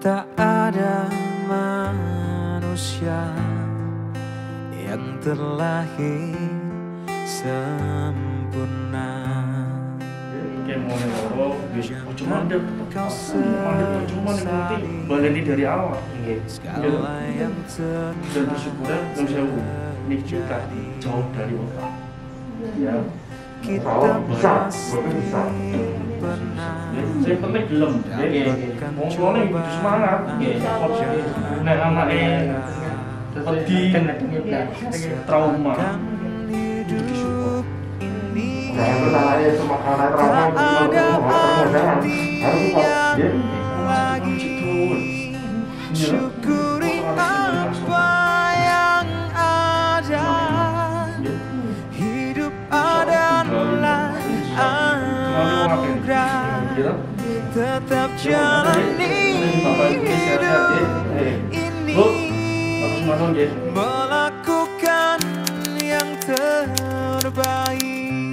Tak ada manusia yang terlahir sempurna. cuma mandek mandek cuma nanti baleni dari awal yang dan bersyukurnya yang saya ini juga jauh dari otak ya kita pernah penting hidup semangat. Nek anaknya pedih trauma. Karena harus lagi anugerah tetap jalani hidup. Ini. Melakukan yang terbaik.